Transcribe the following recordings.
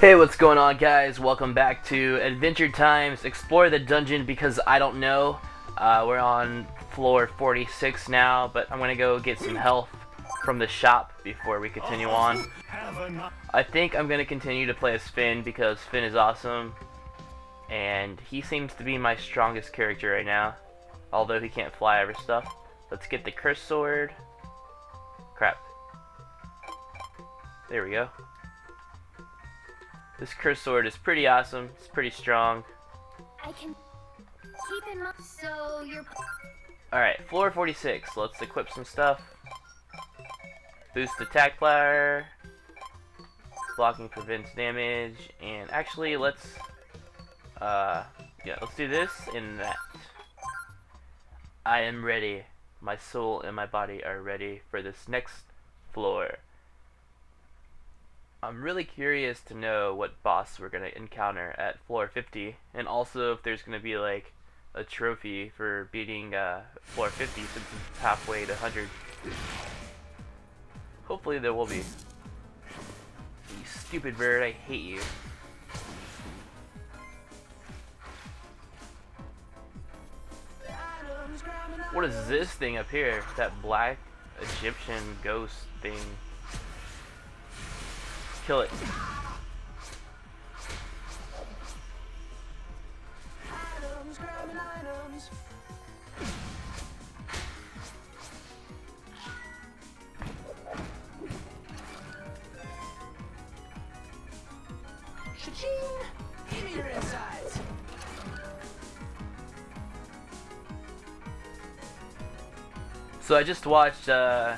Hey, what's going on, guys? Welcome back to Adventure Times Explore the Dungeon because I don't know. Uh, we're on floor 46 now, but I'm gonna go get some health from the shop before we continue on. I think I'm gonna continue to play as Finn because Finn is awesome, and he seems to be my strongest character right now, although he can't fly over stuff. Let's get the curse sword. Crap. There we go. This curse sword is pretty awesome. It's pretty strong. I can keep in mind. So you're. Alright, floor 46. Let's equip some stuff. Boost attack power. Blocking prevents damage. And actually, let's... Uh, yeah, let's do this and that. I am ready. My soul and my body are ready for this next floor. I'm really curious to know what boss we're going to encounter at floor 50. And also if there's going to be like a trophy for beating uh, floor 50 since it's halfway to 100. Hopefully there will be. You stupid bird, I hate you. What is this thing up here? That black Egyptian ghost thing. Kill it. So I just watched uh,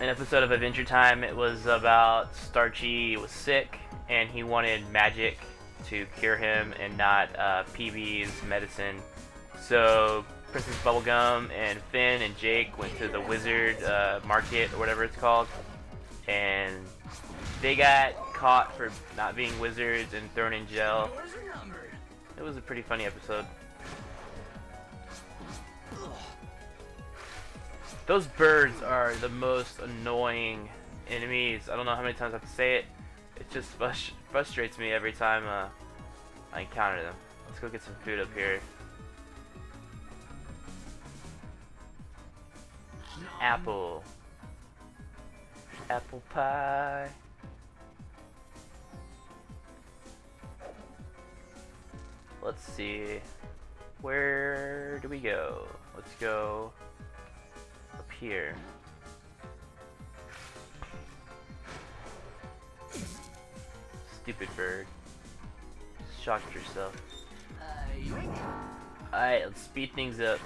an episode of Adventure Time. It was about Starchy was sick and he wanted magic to cure him and not uh, PB's medicine. So Princess Bubblegum and Finn and Jake went to the wizard uh, market or whatever it's called, and they got caught for not being wizards and thrown in jail. Doors are numbered. It was a pretty funny episode. Those birds are the most annoying enemies. I don't know how many times I have to say it. It just frustrates me every time uh, I encounter them. Let's go get some food up here. Apple. Apple pie. Let's see. Where do we go? Let's go here. Stupid bird. Shocked yourself. Uh. Alright, let's speed things up.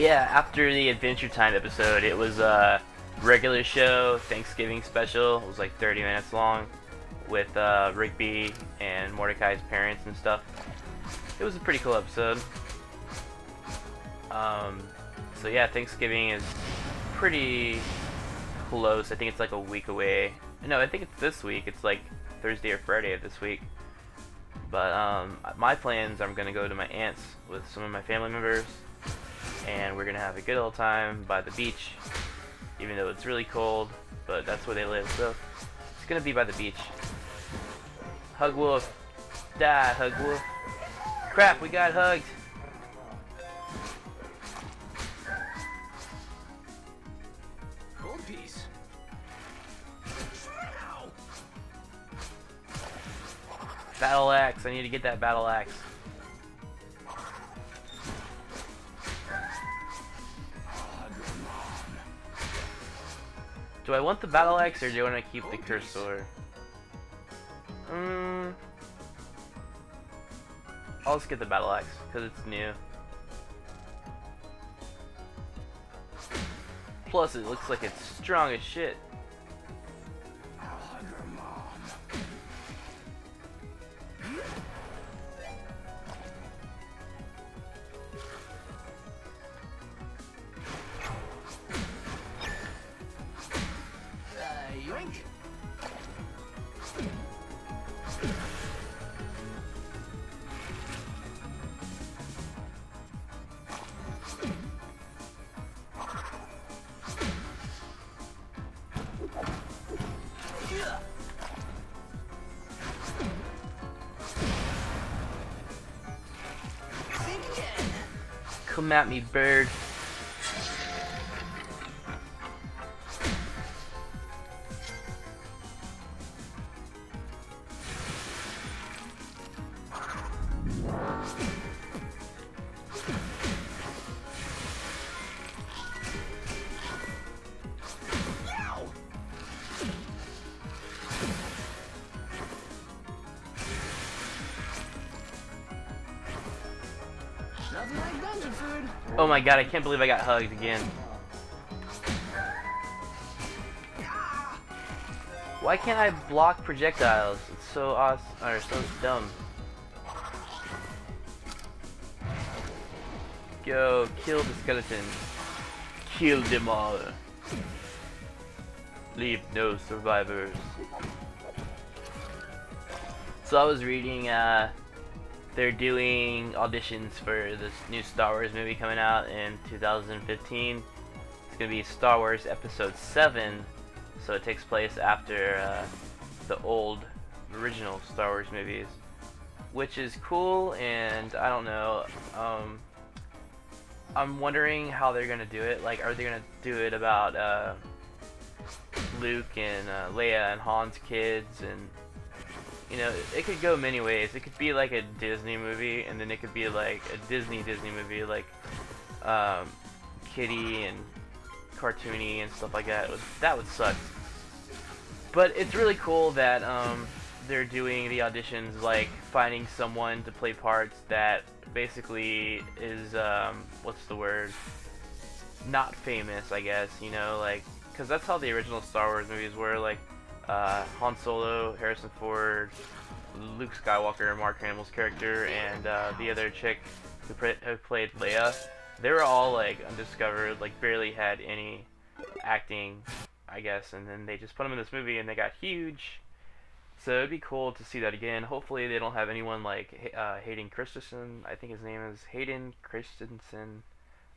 Yeah, after the Adventure Time episode, it was a regular show, Thanksgiving special. It was like 30 minutes long with uh, Rigby and Mordecai's parents and stuff. It was a pretty cool episode. Um, so yeah, Thanksgiving is pretty close. I think it's like a week away. No, I think it's this week. It's like Thursday or Friday of this week. But um, my plans, I'm gonna go to my aunt's with some of my family members, and we're gonna have a good old time by the beach. Even though it's really cold, but that's where they live, so it's gonna be by the beach. Hug Wolf, die, Hug Wolf. Crap, we got hugged. Gold piece. Battle axe. I need to get that battle axe. Do I want the battle axe or do I want to keep the curse sword? Mm, I'll just get the battle axe because it's new. Plus, it looks like it's strong as shit. At me, bird. My god, I can't believe I got hugged again. Why can't I block projectiles? It's so awesome, or so dumb. Go, kill the skeleton. Kill them all. Leave no survivors. So I was reading, uh, they're doing auditions for this new Star Wars movie coming out in 2015. It's gonna be Star Wars Episode 7, so it takes place after uh, the old original Star Wars movies, which is cool. And I don't know. Um, I'm wondering how they're gonna do it. Like, are they gonna do it about uh, Luke and uh, Leia and Han's kids and you know, it could go many ways. It could be like a Disney movie, and then it could be like a Disney Disney movie, like um, Kitty and cartoony and stuff like that. That would suck. But it's really cool that um, they're doing the auditions, like finding someone to play parts that basically is um, what's the word? Not famous, I guess. You know, like because that's how the original Star Wars movies were. Like uh, Han Solo, Harrison Ford, Luke Skywalker, Mark Hamill's character, and uh, the other chick who, who played Leia. They were all like undiscovered, like barely had any acting, I guess, and then they just put them in this movie and they got huge. So it'd be cool to see that again. Hopefully they don't have anyone like uh, Hayden Christensen. I think his name is Hayden Christensen,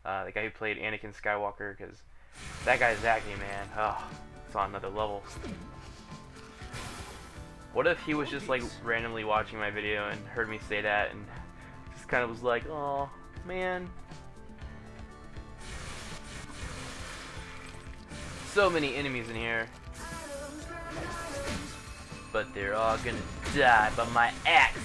uh, the guy who played Anakin Skywalker, because that guy's acting, man, oh, it's on another level. What if he was just like randomly watching my video and heard me say that and just kind of was like, oh man. So many enemies in here. But they're all gonna die by my axe.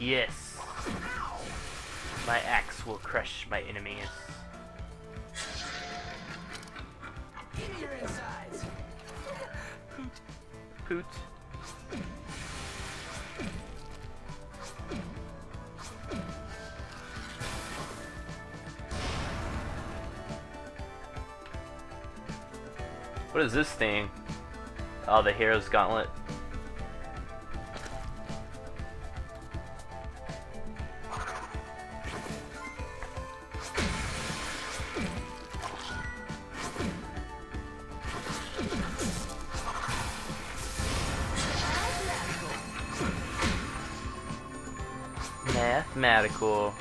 Yes. My axe will crush my enemies. Give me your insides. Poot. What is this thing? Oh, the Hero's Gauntlet. Mathematical.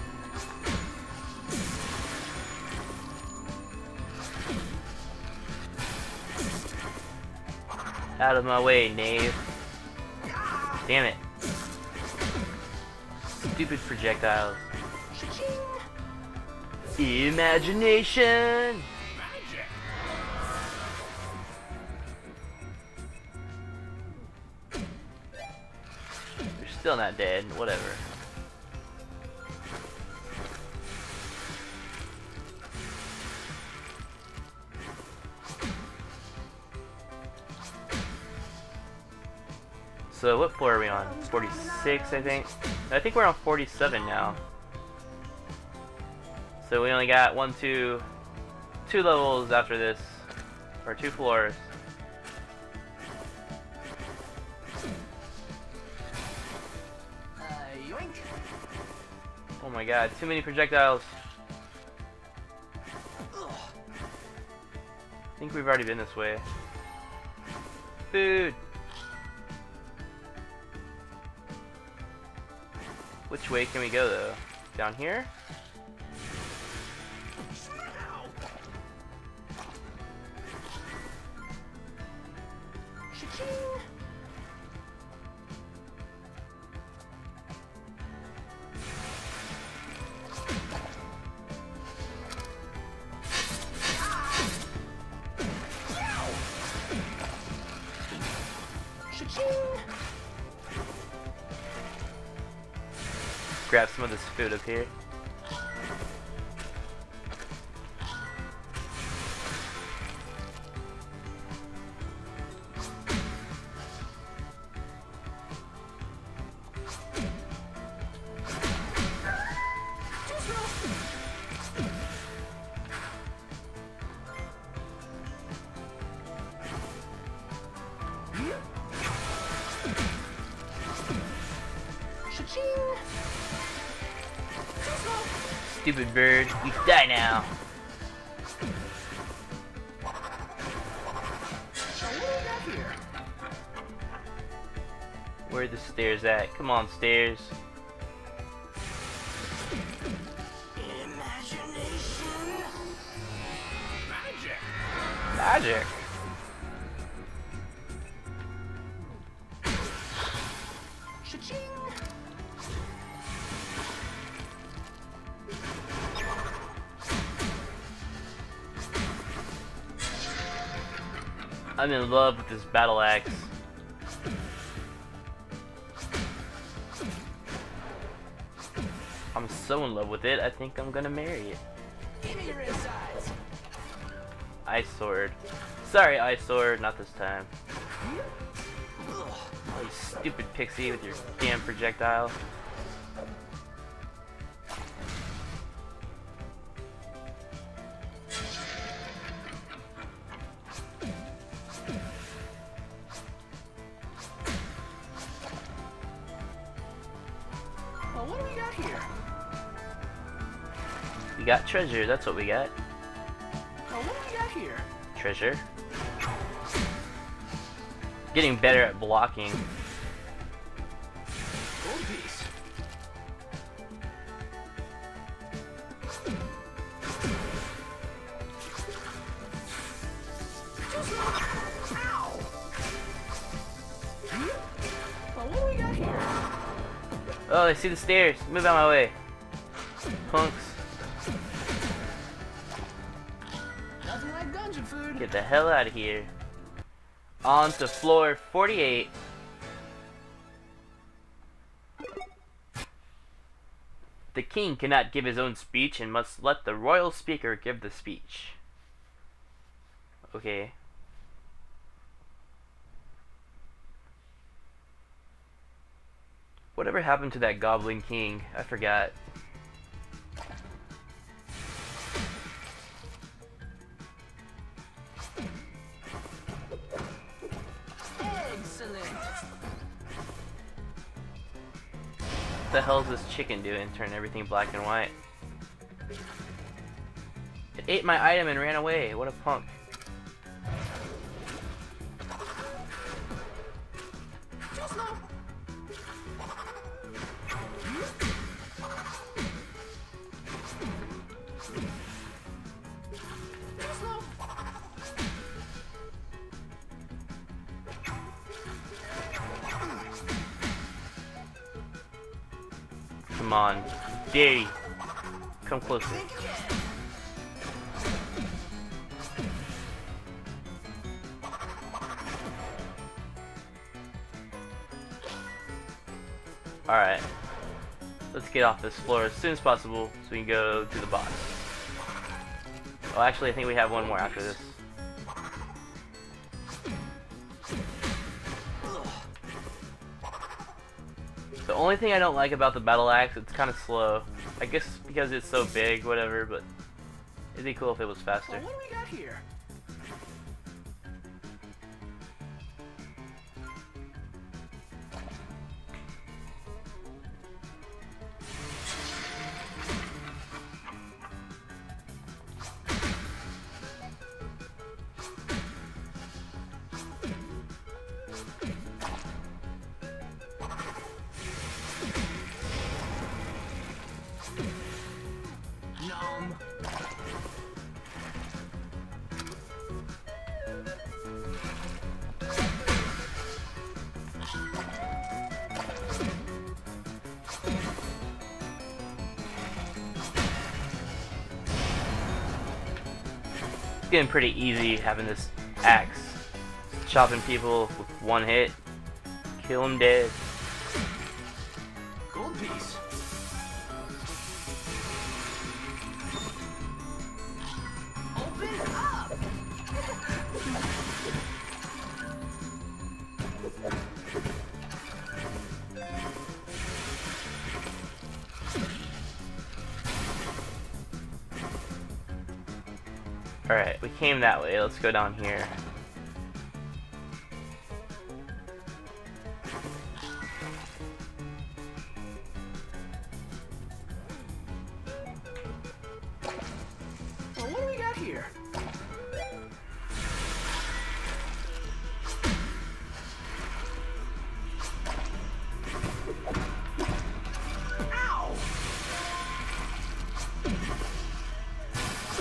Out of my way, knave. Damn it. Stupid projectiles. Imagination! They're still not dead, whatever. So what floor are we on? 46, I think. I think we're on 47 now. So we only got one, two, two levels after this, or two floors. Uh. Oh my god, too many projectiles. I think we've already been this way. Food! Which way can we go though? Down here? Cha-ching. Grab some of this food up here. Die now. So what do we got here? Where are the stairs at? Come on, stairs. Imagination. Magic. Magic. In love with this battle axe. I'm so in love with it, I think I'm gonna marry it. Ice sword. Sorry, ice sword, not this time. Oh, you stupid pixie with your damn projectile. Treasure, that's what we got. Well, what do we got here? Treasure. Getting better at blocking. Gold piece. Ow! Well, what do we got here? Oh, I see the stairs. Move out of my way. Get the hell out of here. On to floor 48. The king cannot give his own speech and must let the royal speaker give the speech. Okay. Whatever happened to that goblin king? I forgot. The hell is this chicken doing? Turn everything black and white. It ate my item and ran away. What a punk. Again. Alright. Let's get off this floor as soon as possible so we can go to the boss. Oh, actually, I think we have one more after this. The only thing I don't like about the battle axe, it's kind of slow. I guess because it's so big, whatever, but it'd be cool if it was faster. Well, what do we got here? Getting pretty easy having this axe. Chopping people with one hit. Kill them dead. That way. Let's go down here. Well, what do we got here?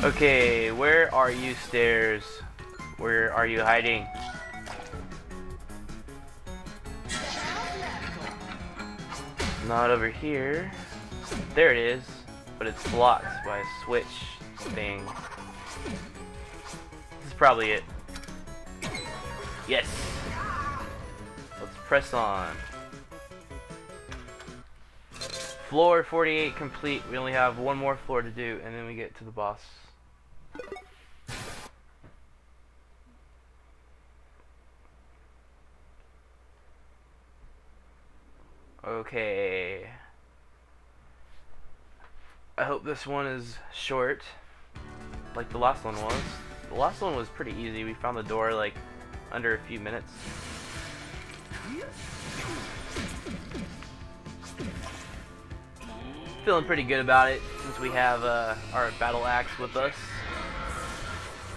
Okay, where are you stairs? Where are you hiding? Not over here. There it is. But it's blocked by a switch thing. This is probably it. Yes! Let's press on. Floor 48 complete. We only have one more floor to do, and then we get to the boss. Okay. I hope this one is short, like the last one was. The last one was pretty easy. We found the door like under a few minutes. Feeling pretty good about it since we have uh, our battle axe with us.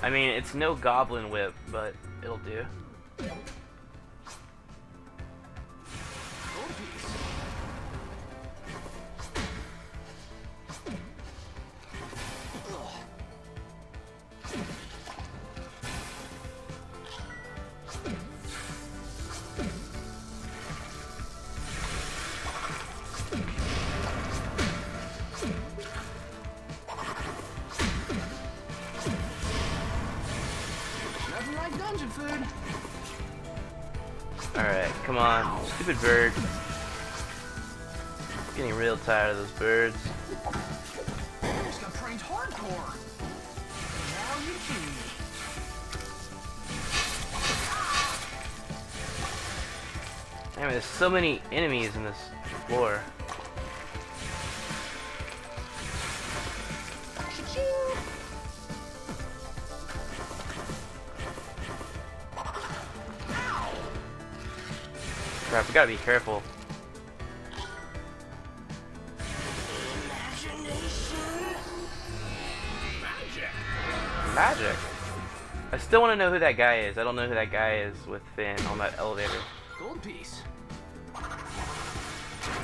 I mean, it's no goblin whip, but it'll do. So many enemies in this floor. Crap, we gotta be careful. Magic. I still want to know who that guy is. I don't know who that guy is with Finn on that elevator.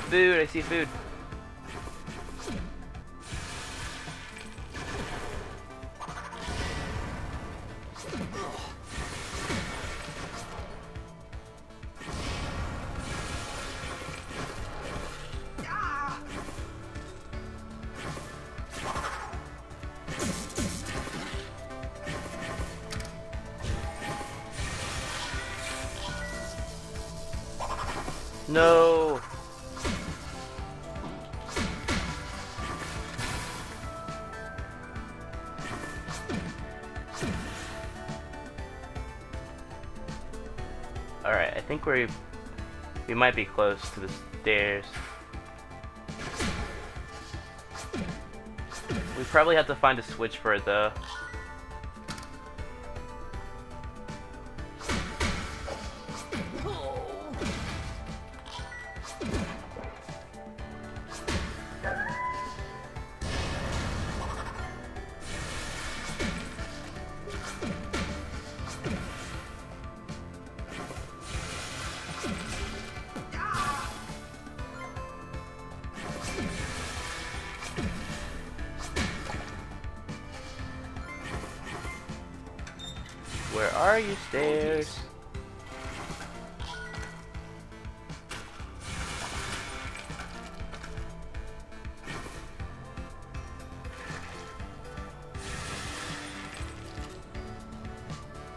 Food, I see food. No. think we're... We might be close to the stairs. We probably have to find a switch for it, though.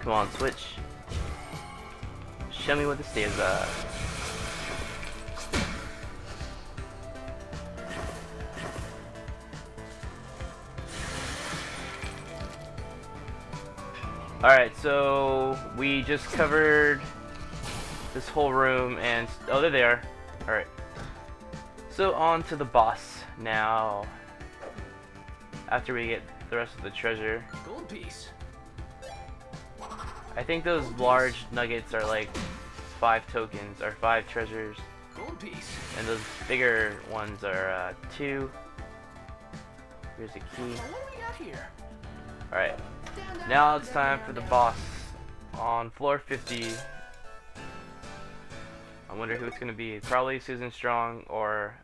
Come on, switch. Show me what the stairs are. Alright, so we just covered this whole room and oh there they are. Alright. So on to the boss now. After we get the rest of the treasure. Gold piece. I think those large nuggets are like five tokens or five treasures. Gold piece. And those bigger ones are uh, two. Here's a key. Now what do we got here? Alright. Down, down, Now it's time for the boss on floor 50. I wonder who it's gonna be. Probably Susan Strong or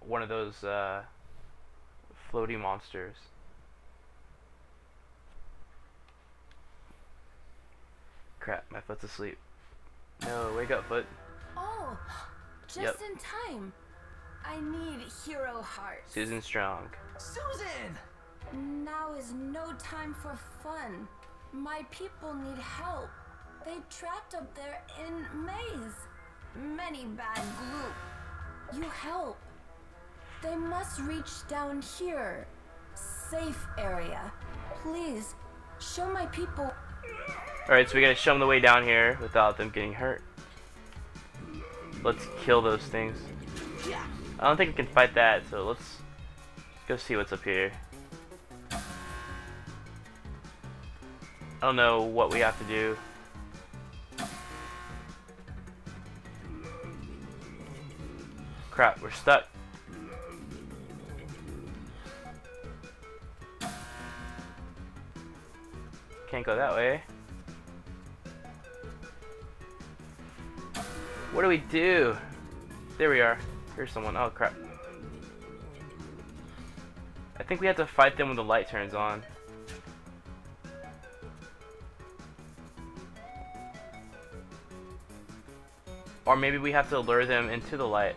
one of those uh, floaty monsters. Crap, my foot's asleep. No, wake up, foot. Oh, just Yep. in time. I need hero heart. Susan Strong. Susan! Now is no time for fun. My people need help. They trapped up there in maze. Many bad group. You help. They must reach down here. Safe area. Please, show my people. Alright, so we gotta show them the way down here without them getting hurt. Let's kill those things. I don't think we can fight that, so let's go see what's up here. I don't know what we have to do. Crap, we're stuck. Can't go that way. What do we do? There we are. Here's someone. Oh crap. I think we have to fight them when the light turns on. Or maybe we have to lure them into the light.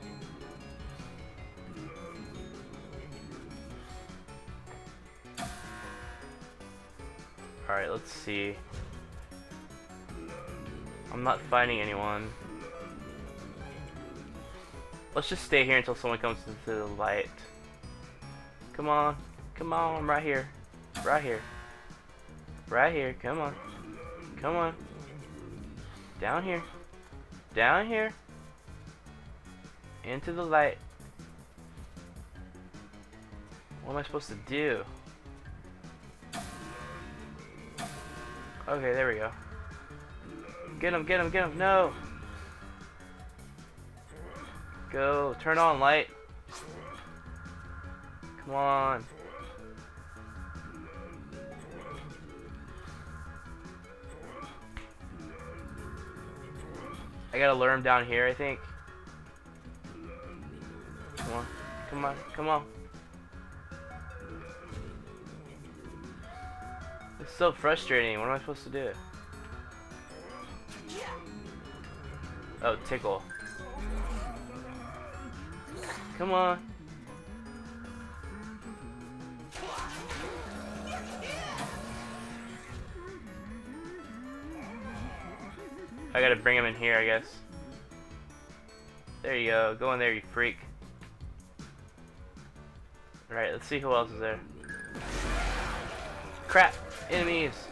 Alright, let's see. I'm not fighting anyone. Let's just stay here until someone comes into the light. Come on. Come on, I'm right here. Right here. Right here, come on. Come on. Down here. Down here. Into the light. What am I supposed to do? Okay, there we go. Get him, get him, get him. No! Go, turn on light. Come on. I gotta lure him down here, I think. Come on, come on, come on. It's so frustrating. What am I supposed to do? Oh, tickle. Come on. I gotta bring him in here, I guess. There you go. Go in there, you freak. Alright, let's see who else is there. Crap! Enemies!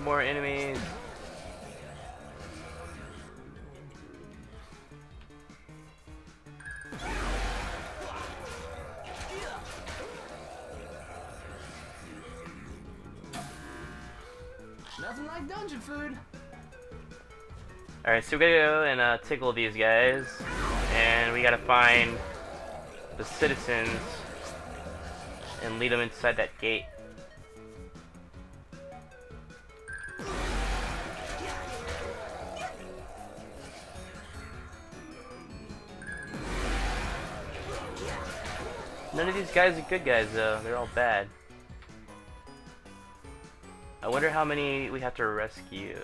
more enemies. Nothing like dungeon food. Alright, so we gotta go and uh, tickle these guys. And we gotta find the citizens and lead them inside that gate. These guys are good guys though, they're all bad. I wonder how many we have to rescue.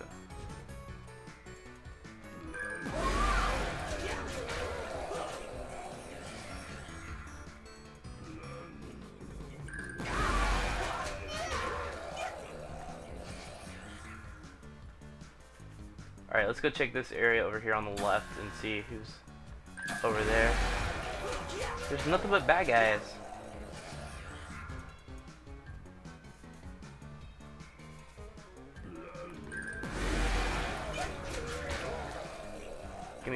Alright, let's go check this area over here on the left and see who's over there. There's nothing but bad guys.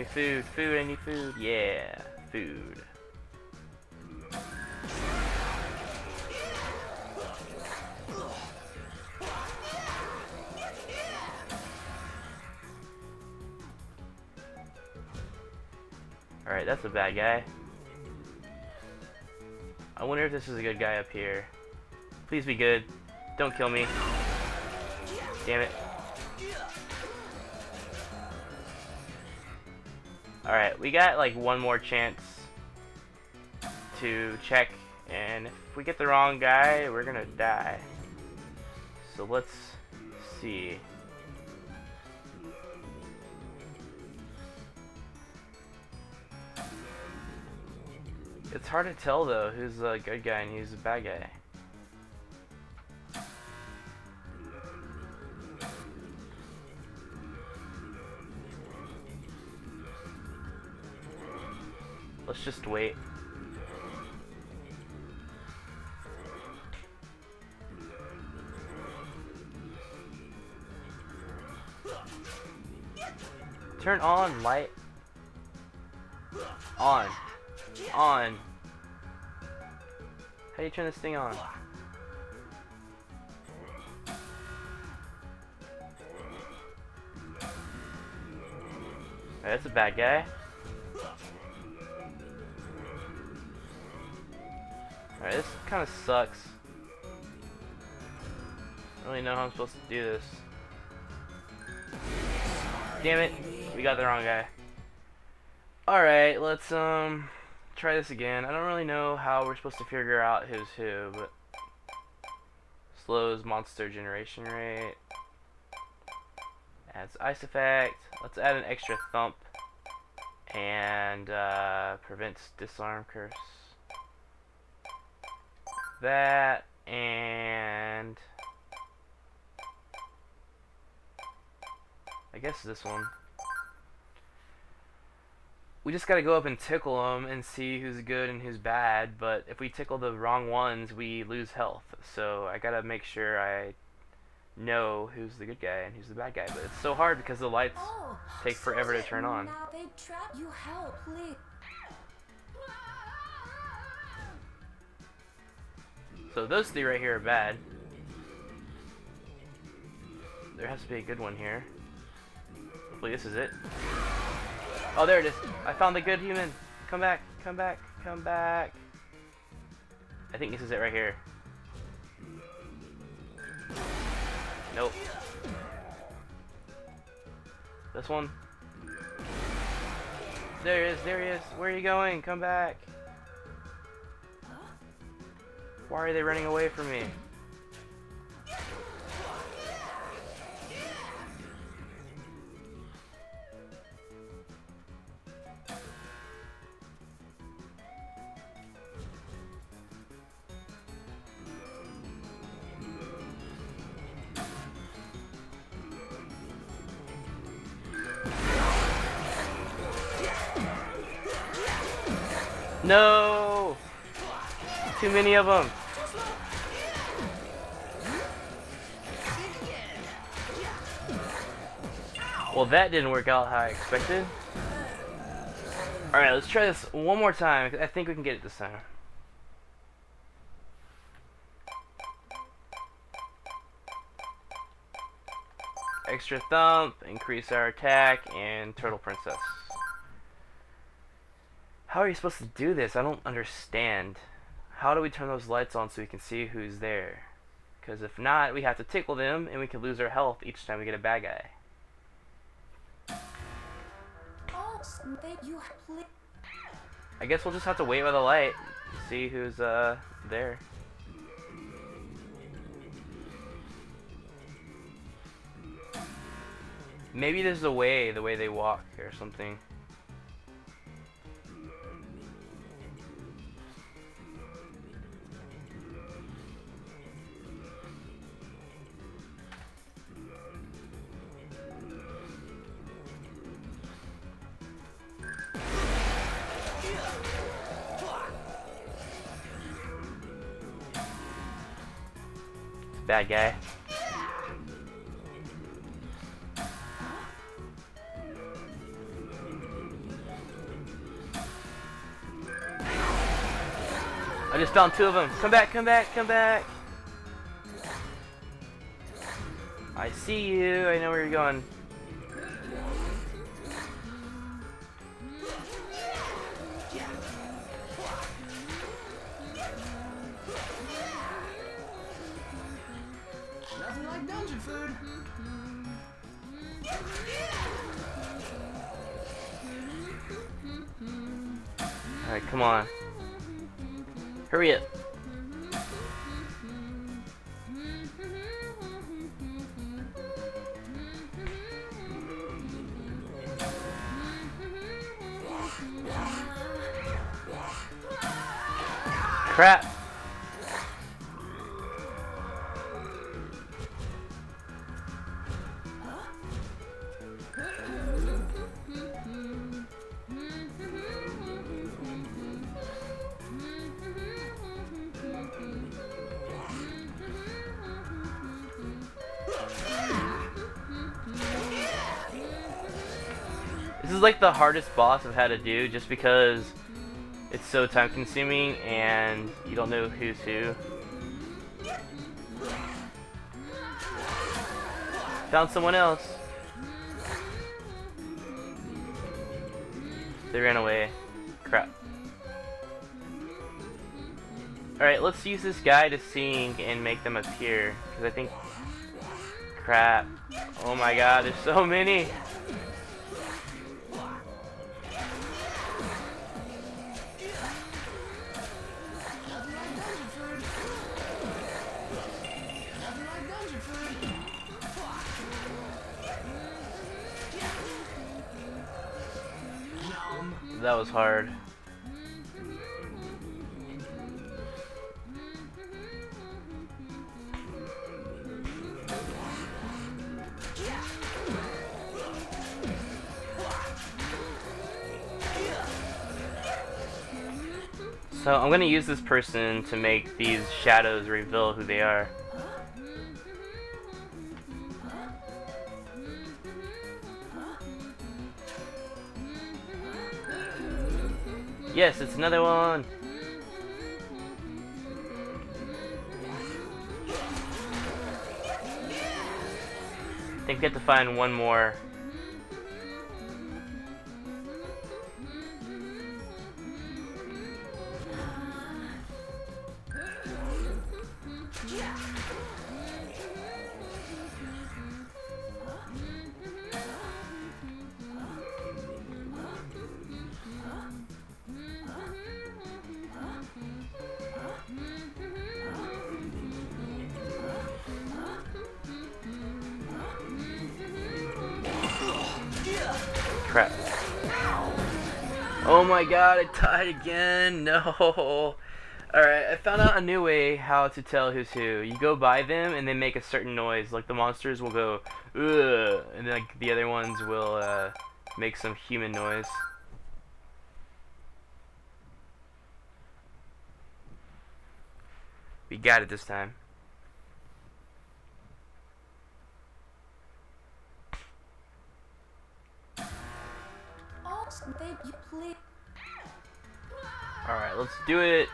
Me food, food, need food. Yeah, food. Alright, that's a bad guy. I wonder if this is a good guy up here. Please be good. Don't kill me. Alright, we got like one more chance to check, and if we get the wrong guy, we're gonna die. So let's see. It's hard to tell though who's a good guy and who's a bad guy. Let's just wait. Turn on light. On. On. How do you turn this thing on? That's a bad guy. Alright, this kind of sucks. I don't really know how I'm supposed to do this. Damn it, we got the wrong guy. Alright, let's um try this again. I don't really know how we're supposed to figure out who's who, but slows monster generation rate. Adds ice effect. Let's add an extra thump. And uh, prevents disarm curse. That and I guess this one. We just gotta go up and tickle them and see who's good and who's bad, but if we tickle the wrong ones, we lose health. So I gotta make sure I know who's the good guy and who's the bad guy. But it's so hard because the lights Oh, take forever to turn on. So those three right here are bad. There has to be a good one here. Hopefully this is it. Oh, there it is. I found the good human. Come back, come back, come back. I think this is it right here. Nope. This one. There he is, there he is. Where are you going? Come back. Why are they running away from me? No! Too many of them. Well, that didn't work out how I expected. Alright, let's try this one more time. I think we can get it this time. extra thump, increase our attack, and turtle princess. How are you supposed to do this? I don't understand. How do we turn those lights on so we can see who's there? Because if not, we have to tickle them, and we can lose our health each time we get a bad guy. I guess we'll just have to wait by the light, see who's uh there. Maybe there's a way, the way they walk or something. Guy. I just found two of them. Come back, come back, come back. I see you. I know where you're going. Come on. Hurry up. Crap. Hardest boss I've had to do just because it's so time consuming and you don't know who's who. Found someone else. They ran away. Crap. Alright, let's use this guy to sing and make them appear. Because I think... Crap. Oh my god, there's so many! Was hard. So I'm gonna use this person to make these shadows reveal who they are. Yes, it's another one. I think we have to find one more. Died again. No. Alright, I found out a new way how to tell who's who. You go by them and they make a certain noise. Like the monsters will go, ugh, and then like the other ones will uh, make some human noise. We got it this time. Oh, they, you. Alright, let's do it.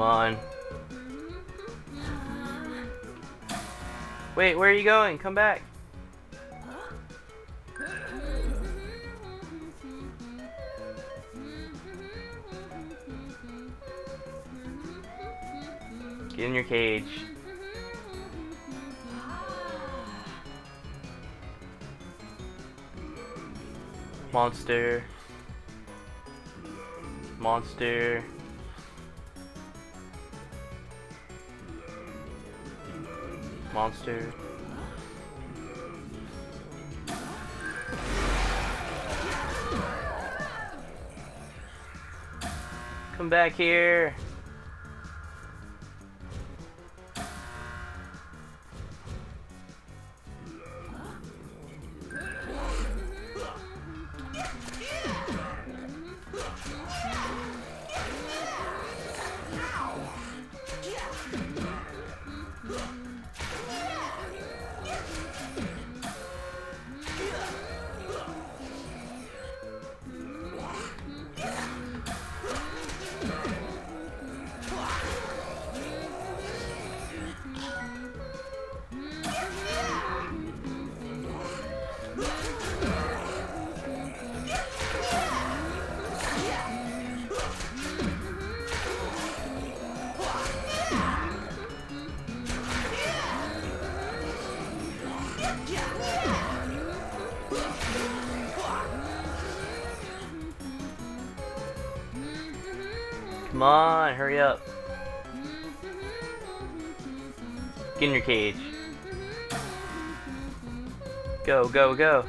Come on. Wait, where are you going? Come back. Get in your cage. Monster. Monster. Monster. Come back here. Go, go.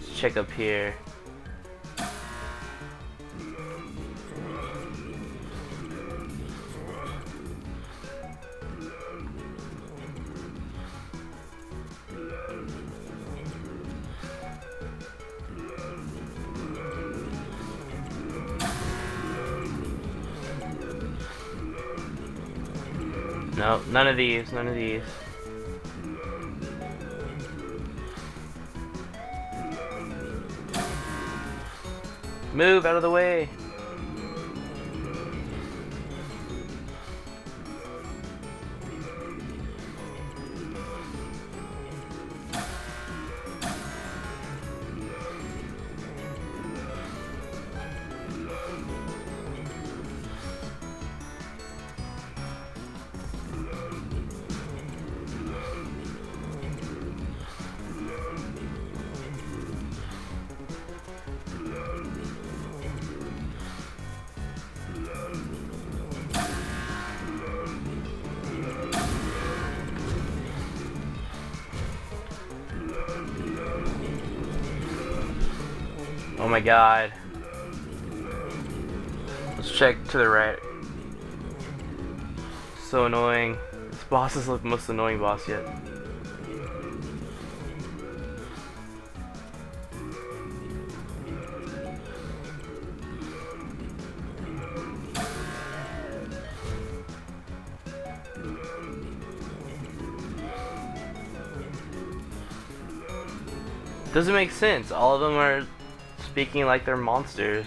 Let's check up here. None of these, none of these. Move out of the way. Oh my god. Let's check to the right. So annoying. This boss is the most annoying boss yet. Doesn't make sense. All of them are speaking like they're monsters.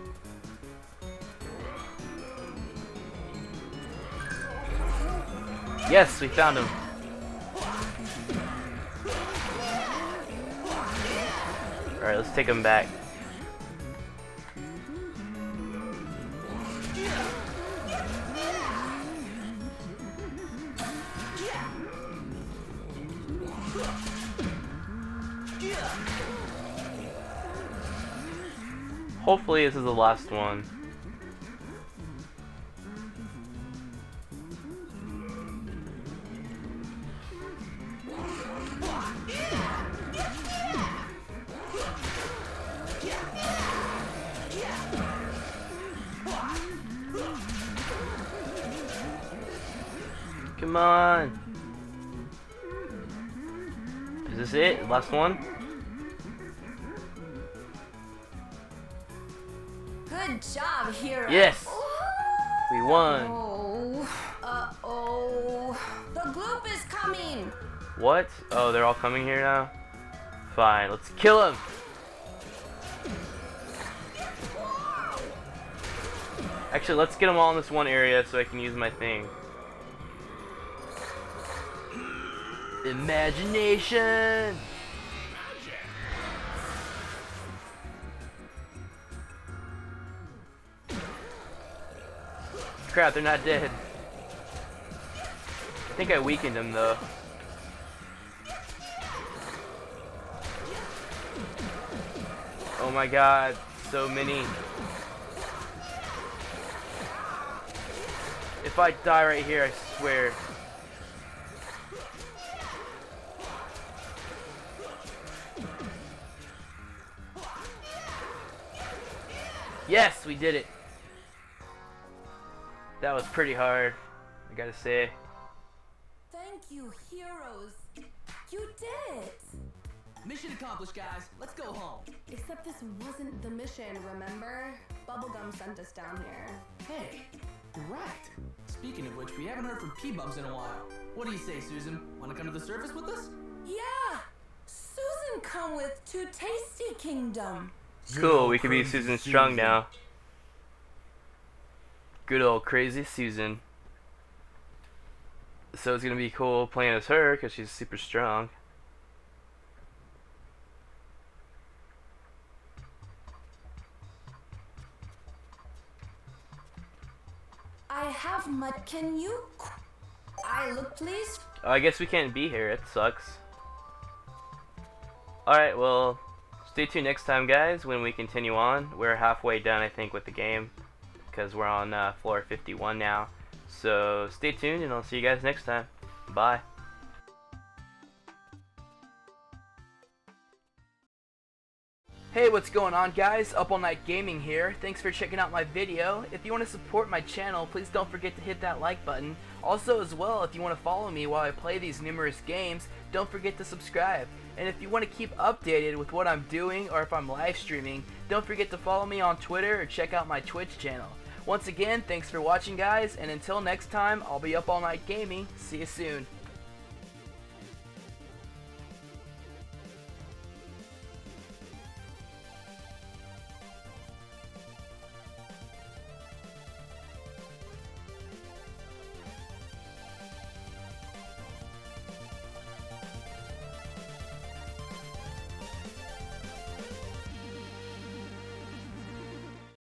Yes, we found him. Alright, let's take him back. Hopefully this is the last one. Last one? Good job, hero. Yes. We won. Oh, uh oh. The gloop is coming. What? Oh, they're all coming here now? Fine, let's kill him! Actually, let's get them all in this one area so I can use my thing. Imagination! Crap, they're not dead. I think I weakened them though. Oh my god, so many. If I die right here, I swear. Yes, we did it. That was pretty hard, I gotta say. Thank you, heroes. You did it. Mission accomplished, guys. Let's go home. Except this wasn't the mission, remember? Bubblegum sent us down here. Hey, you're right. Speaking of which, we haven't heard from P-Bubs in a while. What do you say, Susan? Want to come to the surface with us? Yeah! Susan come with to Tasty Kingdom. Cool, we can be Susan Strong now. Good old crazy Susan. So it's gonna be cool playing as her because she's super strong. I have mud. Can you? I look, please. Oh, I guess we can't be here. It sucks. Alright, well, stay tuned next time, guys, when we continue on. We're halfway done, I think, with the game, because we're on uh, floor 51 now. So stay tuned, and I'll see you guys next time. Bye. Hey, what's going on guys? Up All Night Gaming here. Thanks for checking out my video. If you want to support my channel, please don't forget to hit that like button. Also as well, if you want to follow me while I play these numerous games, don't forget to subscribe. And if you want to keep updated with what I'm doing or if I'm live streaming, don't forget to follow me on Twitter or check out my Twitch channel. Once again, thanks for watching guys, and until next time, I'll be up all night gaming. See you soon.